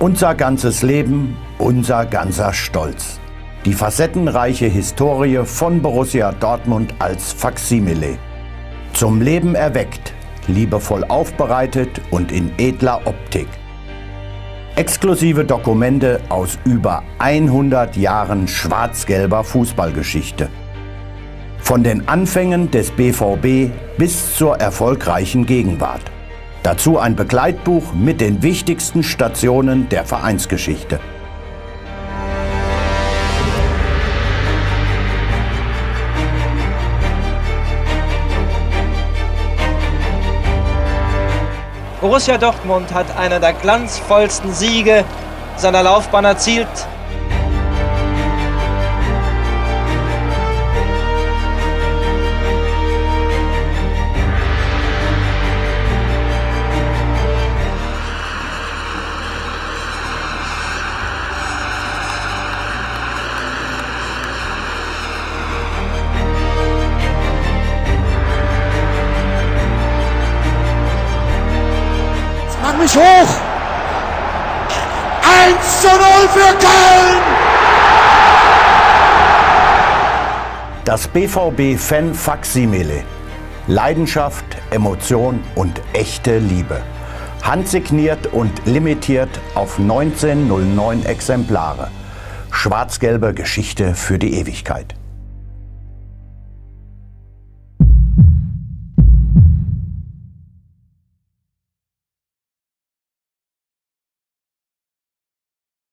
Unser ganzes Leben, unser ganzer Stolz. Die facettenreiche Historie von Borussia Dortmund als Faksimile. Zum Leben erweckt, liebevoll aufbereitet und in edler Optik. Exklusive Dokumente aus über 100 Jahren schwarz-gelber Fußballgeschichte. Von den Anfängen des BVB bis zur erfolgreichen Gegenwart. Dazu ein Begleitbuch mit den wichtigsten Stationen der Vereinsgeschichte. Borussia Dortmund hat einer der glanzvollsten Siege seiner Laufbahn erzielt. Mich hoch! 1 zu 0 für Köln! Das BVB Fan Faksimile. Leidenschaft, Emotion und echte Liebe. Handsigniert und limitiert auf 1909 Exemplare. Schwarz-gelbe Geschichte für die Ewigkeit.